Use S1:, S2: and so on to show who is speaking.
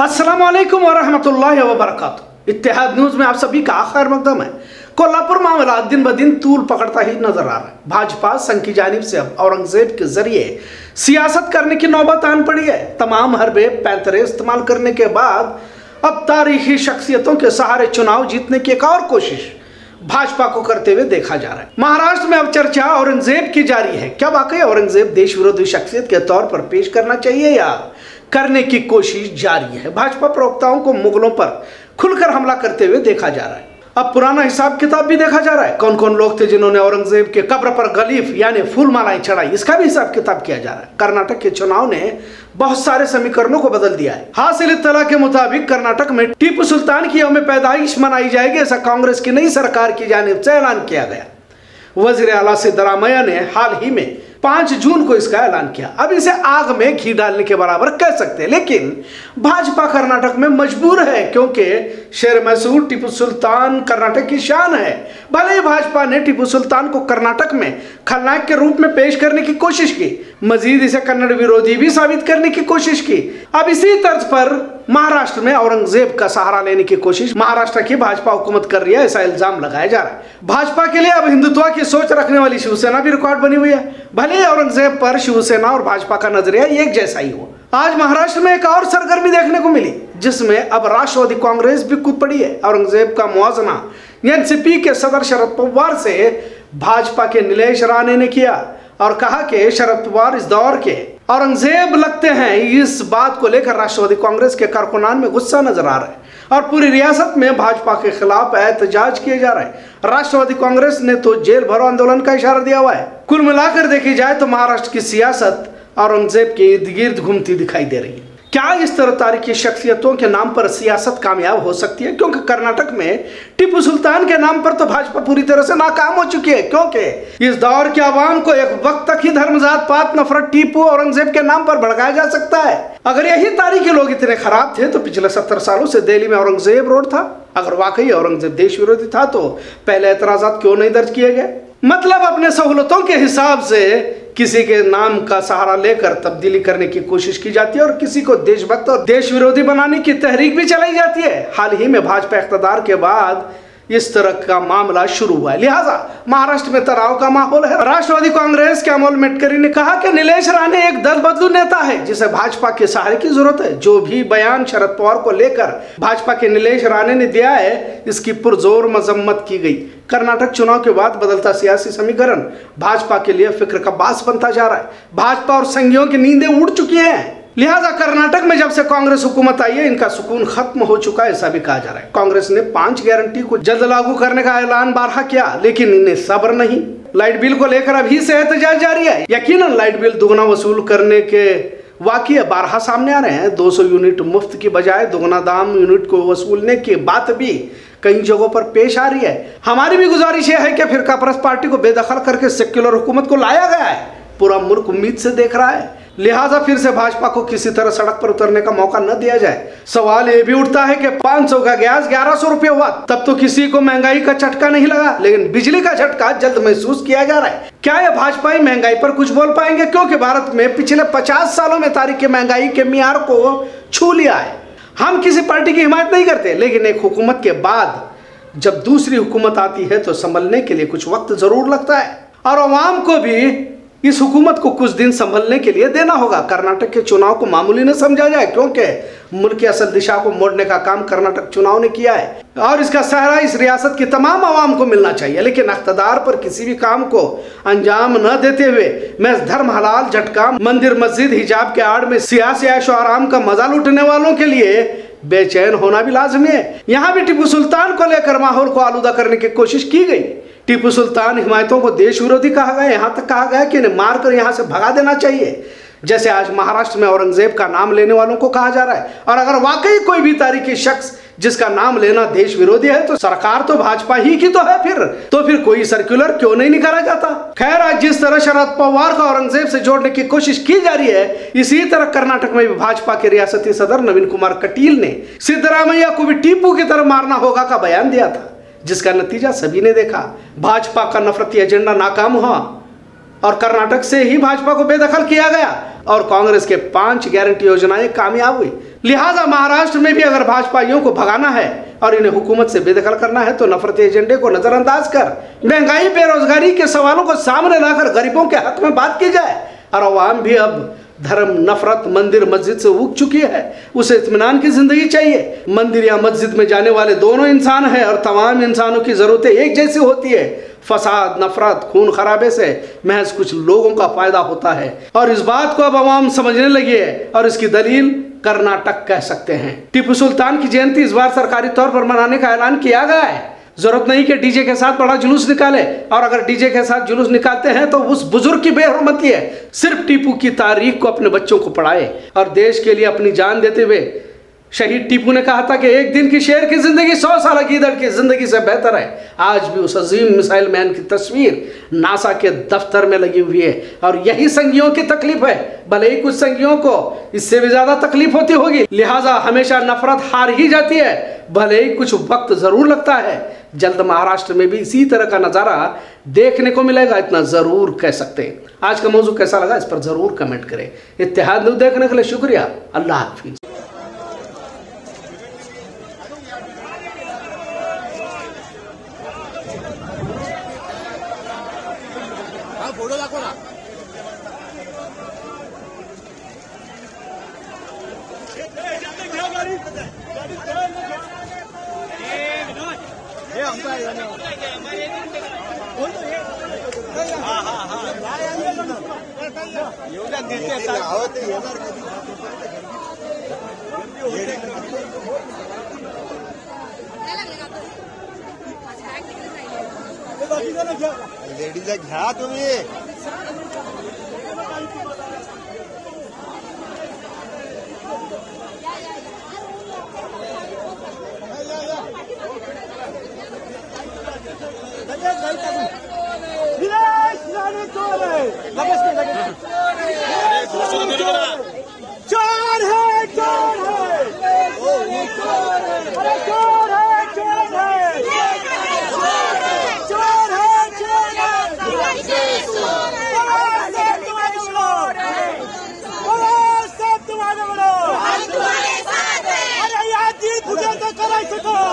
S1: अस्सलाम वालेकुम वरहमतुल्लाहि इत्तेहाद न्यूज़ में आप सभी का आखिर मकदम है। कोल्हापुर मामला दिन ब दिन तूल पकड़ता ही नज़र आ रहा है। भाजपा संघ की जानब से अब औरंगज़ेब के ज़रिए सियासत करने की नौबत आन पड़ी है। तमाम हरबे पैंतरे इस्तेमाल करने के बाद अब तारीखी शख्सियतों के सहारे चुनाव जीतने की एक और कोशिश। भाजपा को करते हुए देखा जा रहा है। महाराष्ट्र में अब चर्चा औरंगज़ेब की जारी है। क्या वाकई औरंगज़ेब देश विरोधी शख्सियत के तौर पर पेश करना चाहिए या करने की कोशिश जारी है? भाजपा प्रवक्ताओं को मुगलों पर खुलकर हमला करते हुए देखा जा रहा है। अब पुराना हिसाब किताब भी देखा जा रहा है। कौन कौन लोग थे जिन्होंने औरंगज़ेब के कब्र पर गलीफ, यानी फूल मालाएँ चढ़ाई, इसका भी हिसाब किताब किया जा रहा है। कर्नाटक के चुनाव ने बहुत सारे समीकरणों को बदल दिया है। हासिल इत्तला के मुताबिक कर्नाटक में टीपू सुल्तान की यौम पैदाइश मनाई जाएगी, ऐसा कांग्रेस की नई सरकार की जानिब से ऐलान किया गया। वज़ीर अला सिद्धरामैया ने हाल ही में पाँच जून को इसका ऐलान किया। अब इसे आग में घी डालने के बराबर कह सकते हैं, लेकिन भाजपा कर्नाटक में मजबूर है, क्योंकि शेर मैसूर टीपू सुल्तान कर्नाटक की शान है। भले ही भाजपा ने टीपू सुल्तान को कर्नाटक में खलनायक के रूप में पेश करने की कोशिश की मजीद इसे कन्नड़ विरोधी भी साबित करने की कोशिश की। अब इसी तर्ज पर महाराष्ट्र में औरंगज़ेब का सहारा लेने की कोशिश, महाराष्ट्र की भाजपा हुकूमत कर रही है, ऐसा इल्ज़ाम लगाया जा रहा है। भाजपा के लिए अब हिंदुत्व की सोच रखने वाली शिवसेना भी रिकॉर्ड बनी हुई है। भले ही औरंगज़ेब पर शिवसेना और भाजपा का नज़रिया एक जैसा ही हो। आज महाराष्ट्र में एक और सरगर्मी देखने को मिली, जिसमें अब राष्ट्रवादी कांग्रेस भी कूद पड़ी है। औरंगज़ेब का मुआजना एनसीपी के सदर शरद पवार से भाजपा के नीलेश राणे ने किया। और कहा कि शरद पवार इस दौर के औरंगज़ेब लगते हैं, इस बात को लेकर राष्ट्रवादी कांग्रेस के कारकुनान में गुस्सा नज़र आ रहा है और पूरी रियासत में भाजपा के खिलाफ एहतजाज किए जा रहे हैं। राष्ट्रवादी कांग्रेस ने तो जेल भरो आंदोलन का इशारा दिया हुआ है। कुल मिलाकर देखी जाए तो महाराष्ट्र की सियासत औरंगज़ेब के इर्द गिर्द घूमती दिखाई दे रही है। क्या इस तरह तारीखी शख्सियतों के नाम पर सियासत कामयाब हो सकती है? क्योंकि कर्नाटक में टीपू सुल्तान के नाम पर तो भाजपा पूरी तरह से नाकाम हो चुकी है। क्योंकि इस दौर के आवाम को एक वक्त तक ही धर्म जात पात, नफरत, टीपू औरंगज़ेब के नाम पर भड़काया जा सकता है। अगर यही तारीखी लोग इतने खराब थे तो पिछले सत्तर सालों से दिल्ली में औरंगज़ेब रोड था। अगर वाकई औरंगज़ेब देश विरोधी था तो पहले एतराजात क्यों नहीं दर्ज किए गए? मतलब अपने सहूलतों के हिसाब से किसी के नाम का सहारा लेकर तब्दीली करने की कोशिश की जाती है और किसी को देशभक्त और देश विरोधी बनाने की तहरीक भी चलाई जाती है। हाल ही में भाजपा इकतदार के बाद इस तरह का मामला शुरू हुआ है। लिहाजा महाराष्ट्र में तनाव का माहौल है। राष्ट्रवादी कांग्रेस के अमोल मेटकरी ने कहा कि नीलेश राणे एक दल बदलू नेता है, जिसे भाजपा के सहारे की ज़रूरत है। जो भी बयान शरद पवार को लेकर भाजपा के नीलेश राणे ने दिया है, इसकी पुरजोर मजम्मत की गई। कर्नाटक चुनाव के बाद बदलता सियासी समीकरण। भाजपा के लिए फ़िक्र का बास बनता जा रहा है। भाजपा और संघियों की नींदें उड़ चुकी हैं। लिहाजा कर्नाटक में जब से कांग्रेस हुकूमत आई है, इनका सुकून खत्म हो चुका है, ऐसा भी कहा जा रहा है। कांग्रेस ने पाँच गारंटी को जल्द लागू करने का ऐलान बारहा किया, लेकिन इन्हें सब्र नहीं। लाइट बिल को लेकर अभी से एहतजाज जारी है। यकीन लाइट बिल दोगुना वसूल करने के वाकई बारहा सामने आ रहे हैं। 200 यूनिट मुफ़्त की बजाय दोगुना दाम यूनिट को वसूलने की बात भी कई जगहों पर पेश आ रही है। हमारी भी गुजारिश यह है कि फिर परस्त पार्टी को बेदखल करके सेक्युलर हुकूमत को लाया गया है। पूरा मुल्क उम्मीद से देख रहा है। लिहाजा फिर से भाजपा को किसी तरह सड़क पर उतरने का मौका न दिया जाए। सवाल ये भी उठता है कि 500 का गैस ग्यारह सौ रुपये हुआ, तब तो किसी को महँगाई का झटका नहीं लगा, लेकिन बिजली का झटका जल्द महसूस किया जा रहा है। क्या ये भाजपा ही महँगाई पर कुछ बोल पाएँगे? क्योंकि भारत में पिछले पचास सालों में तारीख के महँगाई के मीयार को छू लिया है। हम किसी पार्टी की हिमायत नहीं करते, लेकिन एक हुकूमत के बाद जब दूसरी हुकूमत आती है तो संभलने के लिए कुछ वक्त ज़रूर लगता है। और आवाम को भी इस हुकूमत को कुछ दिन संभलने के लिए देना होगा। कर्नाटक के चुनाव को मामूली न समझा जाए, क्योंकि मुल्क की असल दिशा को मोड़ने का काम कर्नाटक चुनाव ने किया है। और इसका सहरा इस रियासत की तमाम आवाम को मिलना चाहिए, लेकिन अख्तदार पर किसी भी काम को अंजाम न देते हुए मैं धर्म हलाल, झटका, मंदिर, मस्जिद, हिजाब के आड़ में सियासी ऐशो आराम का मज़ा लूटने वालों के लिए बेचैन होना भी लाजमी है। यहाँ भी टीपू सुल्तान को लेकर माहौल को आलूदा करने की कोशिश की गई। टीपू सुल्तान हिमायतों को देश विरोधी कहा गया, यहाँ तक कहा गया कि इन्हें मारकर यहाँ से भगा देना चाहिए। जैसे आज महाराष्ट्र में औरंगज़ेब का नाम लेने वालों को कहा जा रहा है। और अगर वाकई कोई भी तारीखी शख्स जिसका नाम लेना देश विरोधी है तो सरकार तो भाजपा ही की तो है फिर। तो फिर कोई सर्कुलर क्यों नहीं निकाला जाता? खैर, आज जिस तरह शरद पवार को औरंगज़ेब से जोड़ने की कोशिश की जा रही है, इसी तरह कर्नाटक में भी भाजपा के रियासती सदर नवीन कुमार कटील ने सिद्धरामैया को भी टीपू की तरह मारना होगा का बयान दिया था। जिसका नतीजा सभी ने देखा। भाजपा का नफरती एजेंडा नाकाम हुआ और कर्नाटक से ही भाजपा को बेदखल किया गया और कांग्रेस के पाँच गारंटी योजनाएँ कामयाब हुई। लिहाजा महाराष्ट्र में भी अगर भाजपाइयों को भगाना है और इन्हें हुकूमत से बेदखल करना है तो नफरती एजेंडे को नजरअंदाज कर, महँगाई, बेरोजगारी के सवालों को सामने लाकर गरीबों के हक में बात की जाए। और आवाम भी अब धर्म, नफरत, मंदिर, मस्जिद से उग चुकी है। उसे इतमान की ज़िंदगी चाहिए। मंदिर या मस्जिद में जाने वाले दोनों इंसान हैं और तमाम इंसानों की ज़रूरतें एक जैसी होती है। फसाद, नफरत, खून खराबे से महज कुछ लोगों का फ़ायदा होता है। और इस बात को अब आवाम समझने लगी है और इसकी दलील कर्नाटक कह सकते हैं। टीपू सुल्तान की जयंती इस बार सरकारी तौर पर मनाने का ऐलान किया गया है। ज़रूरत नहीं कि डीजे के साथ बड़ा जुलूस निकाले। और अगर डीजे के साथ जुलूस निकालते हैं तो उस बुज़ुर्ग की बेहरमती है। सिर्फ़ टीपू की तारीख को अपने बच्चों को पढ़ाए और देश के लिए अपनी जान देते हुए शहीद टीपू ने कहा था कि एक दिन की शेर की ज़िंदगी, सौ साल गीदड़ की ज़िंदगी से बेहतर है। आज भी उस अजीम मिसाइल मैन की तस्वीर नासा के दफ्तर में लगी हुई है। और यही संगियों की तकलीफ़ है। भले ही कुछ संगियों को इससे भी ज़्यादा तकलीफ़ होती होगी, लिहाजा हमेशा नफरत हार ही जाती है। भले ही कुछ वक्त ज़रूर लगता है जल्द महाराष्ट्र में भी इसी तरह का नज़ारा देखने को मिलेगा, इतना ज़रूर कह सकते हैं। आज का मौजू कैसा लगा, इस पर ज़रूर कमेंट करें। इतिहाद न्यूज़ देखने के लिए शुक्रिया। अल्लाह हाफिज।
S2: फ़ोटो दाखव ना। हे आमचा देते लेडीज़ घ्या तुम्ही।